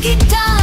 guitar